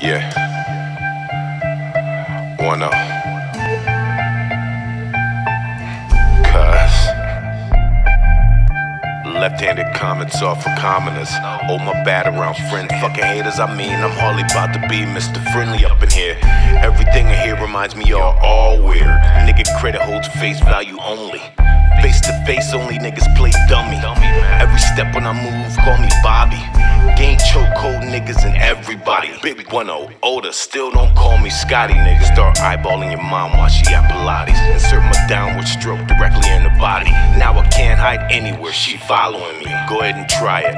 Yeah. Wanna. Oh. Cuz. Left handed comments are for commoners. Oh, my bad around friends. Fucking haters, I mean, I'm hardly about to be Mr. Friendly up in here. Everything in here reminds me y'all all weird. Nigga credit holds face value only. Face to face, only niggas play dummy. Every step when I move, call me Bobby. Game chokehold niggas and everybody. Big 1 older, still don't call me Scotty. Niggas start eyeballing your mom while she at Pilates. Insert my downward stroke directly in the body. Now I can't hide anywhere, she following me. Go ahead and try it.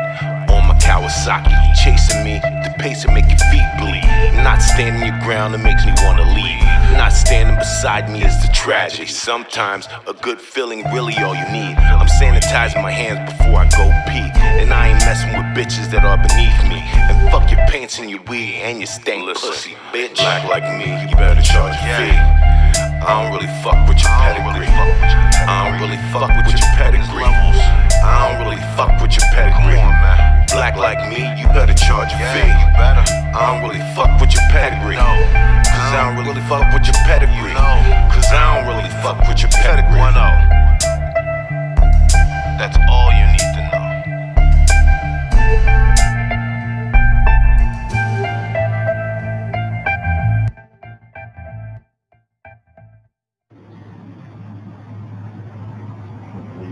On my Kawasaki, chasing me, the pace will make your feet bleed. Not standing your ground, it makes me wanna leave. Not standing beside me is the tragedy. Sometimes a good feeling really all you need. I'm sanitizing my hands before I go pee. And I ain't messing with bitches that are beneath me. And fuck your pants and your wig and your stank pussy, bitch. Black like me, you better charge a fee. I don't really fuck with your pedigree. I don't really fuck with your pedigree. I don't really fuck with your pedigree. Black like me, you better charge a fee. I don't really fuck with your pedigree. Cause I don't really fuck with your pedigree. Cause I don't really fuck with your pedigree.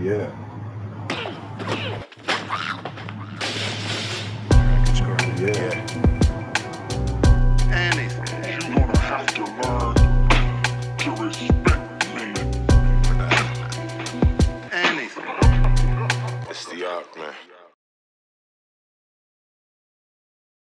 Yeah. Yeah. Anything you have to learn to respect me. Anything. It's the arc, man.